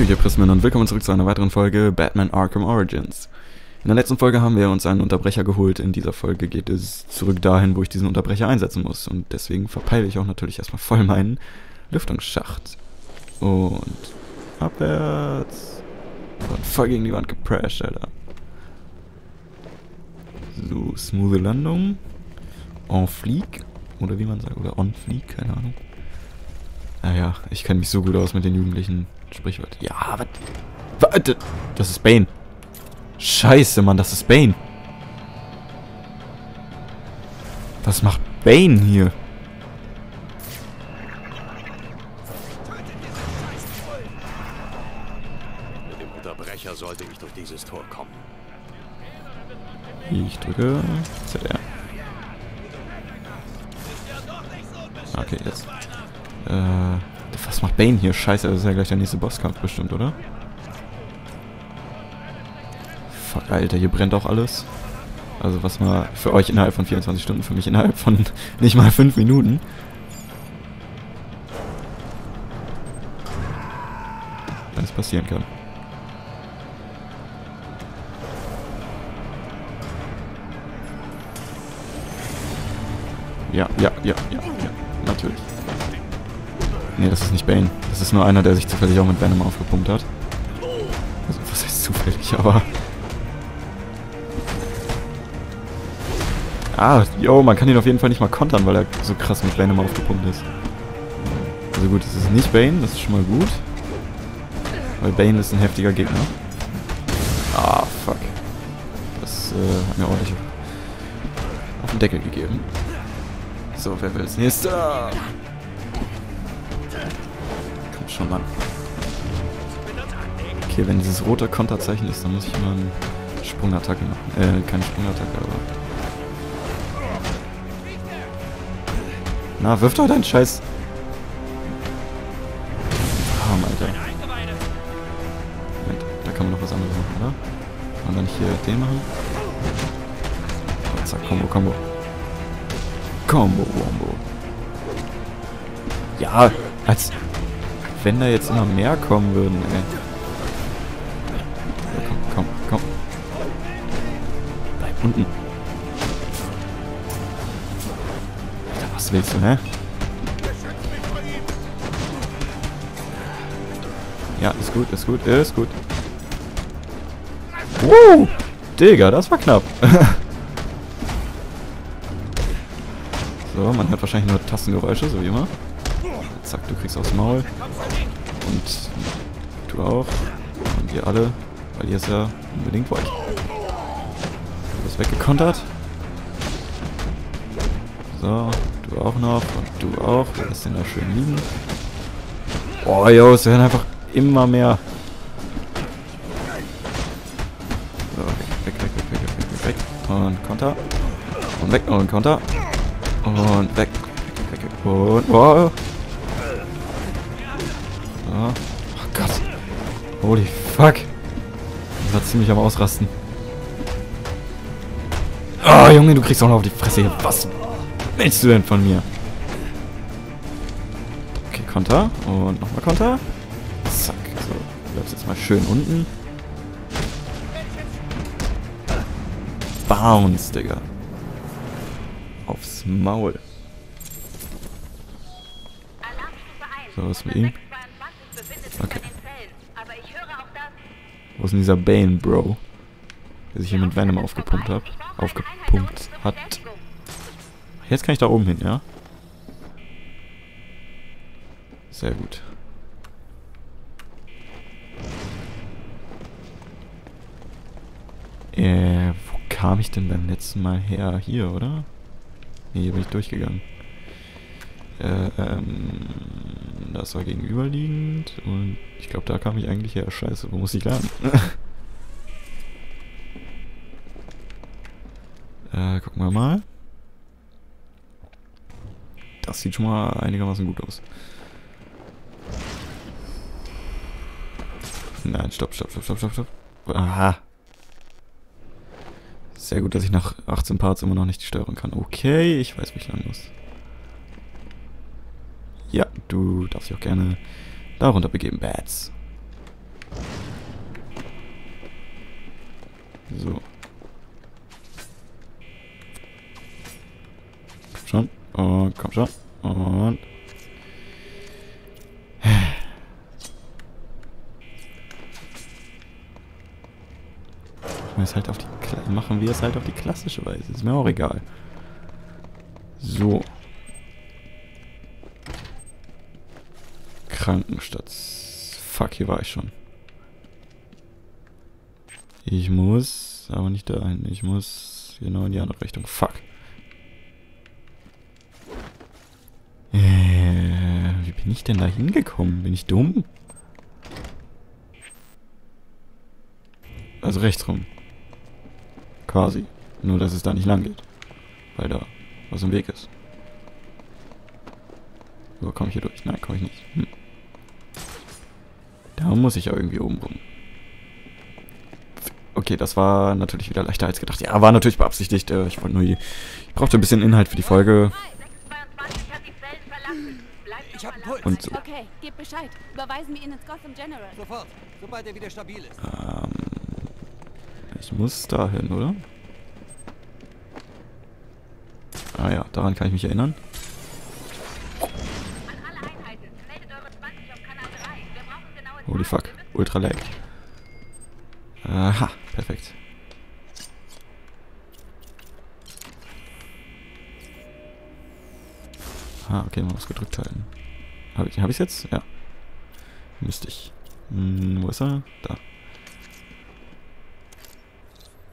Hey, ihr Prismen und willkommen zurück zu einer weiteren Folge Batman Arkham Origins. In der letzten Folge haben wir uns einen Unterbrecher geholt. In dieser Folge geht es zurück dahin, wo ich diesen Unterbrecher einsetzen muss. Und deswegen verpeile ich auch natürlich erstmal voll meinen Lüftungsschacht. Und abwärts. Und voll gegen die Wand geprasht, Alter. So, smooth Landung. En fleek. Oder wie man sagt. Oder on fleek, keine Ahnung. Naja, ich kenne mich so gut aus mit den jugendlichen Sprichwörtern. Ja, was? Warte, das ist Bane. Scheiße, Mann, das ist Bane. Was macht Bane hier? Mit dem Unterbrecher sollte ich durch dieses Tor kommen. Ich drücke ZR. Okay, jetzt. Äh, was macht Bane hier? Scheiße, das ist ja gleich der nächste Bosskampf bestimmt, oder? Fuck, Alter, hier brennt auch alles. Also was mal für euch innerhalb von 24 Stunden, für mich innerhalb von nicht mal 5 Minuten. Wenn es passieren kann. Ja, ja, ja, ja, ja, natürlich. Nee, das ist nicht Bane. Das ist nur einer, der sich zufällig auch mit Venom aufgepumpt hat. Also, was heißt zufällig, aber... Ah, yo, man kann ihn auf jeden Fall nicht mal kontern, weil er so krass mit Venom aufgepumpt ist. Also gut, es ist nicht Bane, das ist schon mal gut. Weil Bane ist ein heftiger Gegner. Ah, fuck. Das äh, hat mir ordentlich auf den Deckel gegeben. So, wer will als nächster? Schon, Mann. Okay, wenn dieses rote Konterzeichen ist, dann muss ich immer eine Sprungattacke machen. Äh, keine Sprungattacke, aber... Na, wirf doch deinen Scheiß... Arm, Alter. Moment, da kann man noch was anderes machen, oder? Kann man dann hier den machen? Oh, zack, Combo, Combo. Combo, Wombo. Ja, als wenn da jetzt immer mehr kommen würden, ey. Ja, komm, komm, komm. Bleib unten. Alter, was willst du, hä? Ja, ist gut, ist gut, ist gut. Woo! Digga, das war knapp. So, man hört wahrscheinlich nur Tastengeräusche, so wie immer. Zack, du kriegst aufs Maul. Und du auch. Und ihr alle. Weil ihr es ja unbedingt wollt. Du bist weggekontert. So, du auch noch. Und du auch. Lass den da schön liegen. Boah, yo, es werden einfach immer mehr. So, weg, weg, weg, weg, weg, weg, weg. Und Konter. Und weg, und Konter. Und weg. Und, boah, Holy fuck. Ich war ziemlich am Ausrasten. Oh, Junge, du kriegst auch noch auf die Fresse hier. Was willst du denn von mir? Okay, Konter. Und nochmal Konter. Zack. So, bleibst jetzt mal schön unten. Bounce, Digga aufs Maul. So, was mit ihm? Okay. Wo ist denn dieser Bane, Bro? Der sich hier mit Venom aufgepumpt hat. Aufgepumpt hat. Jetzt kann ich da oben hin, ja? Sehr gut. Äh, wo kam ich denn beim letzten Mal her? Hier, oder? Nee, hier bin ich durchgegangen. Äh, ähm, das war gegenüberliegend und ich glaube, da kam ich eigentlich her. Scheiße, wo muss ich laden? äh, gucken wir mal. Das sieht schon mal einigermaßen gut aus. Nein, stopp, stopp, stopp, stopp, stopp, stopp. Aha. Sehr gut, dass ich nach 18 Parts immer noch nicht steuern kann. Okay, ich weiß, wie ich lang muss. Ja, du darfst dich auch gerne darunter begeben, Bats. So. Komm schon. Und komm schon. Und. Wir es halt auf die, machen wir es halt auf die klassische Weise. Ist mir auch egal. So. Krankenstadt. Fuck, hier war ich schon. Ich muss, aber nicht dahin. Ich muss genau in die andere Richtung. Fuck. Äh, wie bin ich denn da hingekommen? Bin ich dumm? Also rechts rum. Quasi. Nur, dass es da nicht lang geht. Weil da was im Weg ist. So, komme ich hier durch? Nein, komme ich nicht. Hm. Da muss ich ja irgendwie oben rum. Okay, das war natürlich wieder leichter als gedacht. Ja, war natürlich beabsichtigt. Äh, Ich wollte nur... Ich brauchte ein bisschen Inhalt für die Folge. 26 hat die Zellen verlassen. Bleibt Ich hab einen verlassen. Puls. Und so. Okay, gebt Bescheid. Überweisen wir ihn ins Gotham General. Sofort, sobald er wieder stabil ist. Ähm, ich muss dahin, oder? Ah ja, daran kann ich mich erinnern. Ultra lag. Aha, perfekt. Ah, okay, mal was gedrückt halten. Habe ich ich's jetzt? Ja. Müsste ich. Hm, wo ist er? Da.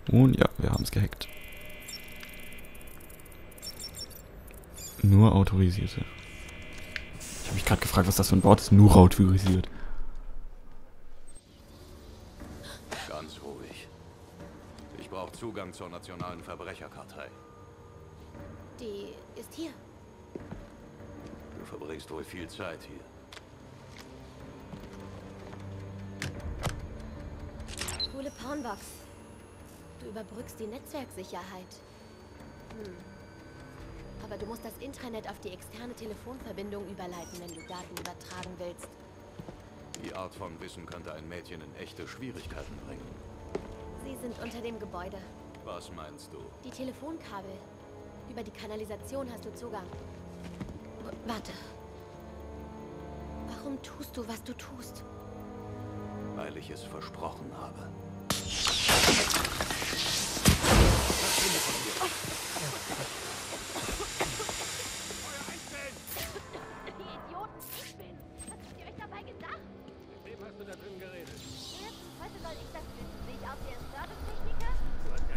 Und ja, wir haben es gehackt. Nur autorisierte. Ich habe mich gerade gefragt, was das für ein Wort ist. Nur autorisiert. Ruhig. Ich brauche Zugang zur nationalen Verbrecherkartei. Die ist hier. Du verbringst wohl viel Zeit hier. Coole Pornbox. Du überbrückst die Netzwerksicherheit. Hm. Aber du musst das Intranet auf die externe Telefonverbindung überleiten, wenn du Daten übertragen willst. Die Art von Wissen könnte ein Mädchen in echte Schwierigkeiten bringen. Sie sind unter dem Gebäude. Was meinst du? Die Telefonkabel. Über die Kanalisation hast du Zugang. W- Warte. Warum tust du, was du tust? Weil ich es versprochen habe. Die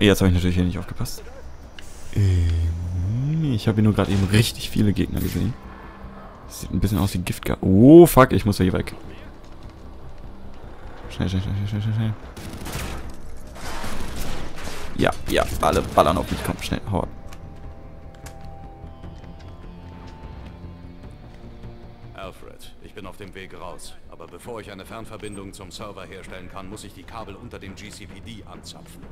Jetzt habe ich natürlich hier nicht aufgepasst. Ähm, ich habe hier nur gerade eben richtig viele Gegner gesehen. Sieht ein bisschen aus wie Giftgas. Oh, fuck, ich muss hier weg. Schnell, schnell, schnell, schnell, schnell, schnell. Ja, ja, alle ballern auf mich. Komm, schnell, hau ab. Alfred, ich bin auf dem Weg raus. Aber bevor ich eine Fernverbindung zum Server herstellen kann, muss ich die Kabel unter dem GCPD anzapfen.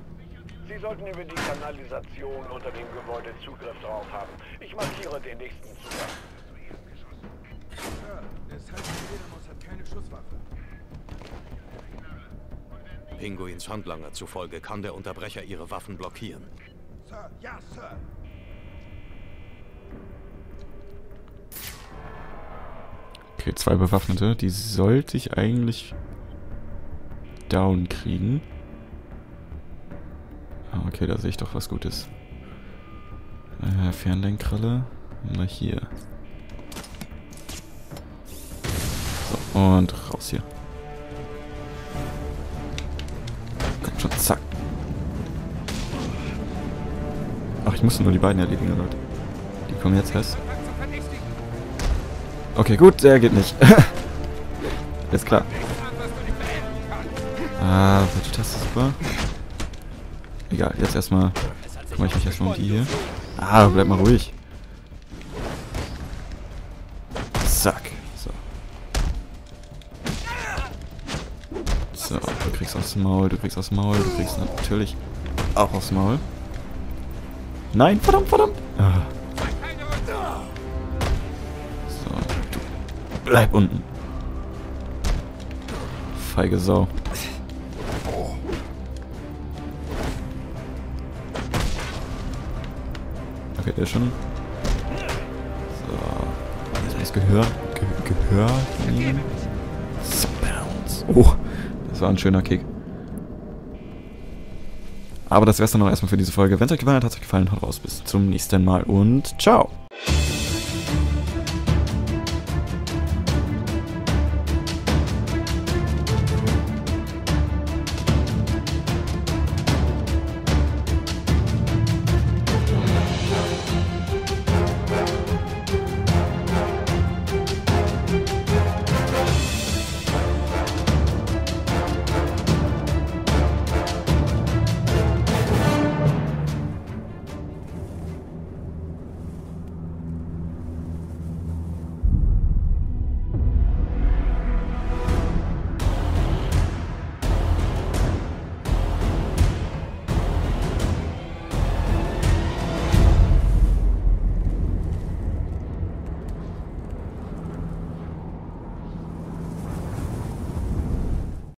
Sie sollten über die Kanalisation unter dem Gebäude Zugriff drauf haben. Ich markiere den nächsten Zugang. Pinguins Handlanger zufolge kann der Unterbrecher ihre Waffen blockieren. Okay, zwei Bewaffnete. Die sollte ich eigentlich down kriegen. Okay, da sehe ich doch was Gutes. Äh, Fernlenkkralle. Mal hier. So, und raus hier. Komm schon, zack. Ach, ich muss nur die beiden erledigen, Leute. Die kommen jetzt erst. Okay, gut, der geht nicht. Ist klar. Ah, welche Taste super. Egal, jetzt erstmal kümmere ich mich erstmal um die hier. Ah, bleib mal ruhig. Zack. So. So, du kriegst aufs Maul, du kriegst aufs Maul, du kriegst natürlich auch aufs Maul. Nein, verdammt, verdammt. Ah. So, du bleib unten. feige Sau. Der ist schon. So. Jetzt muss Gehör. Ge Gehör nehmen. Oh, das war ein schöner Kick. Aber das wär's dann noch erstmal für diese Folge. Wenn es euch gefallen hat, hat es euch gefallen, haut raus. Bis zum nächsten Mal und ciao.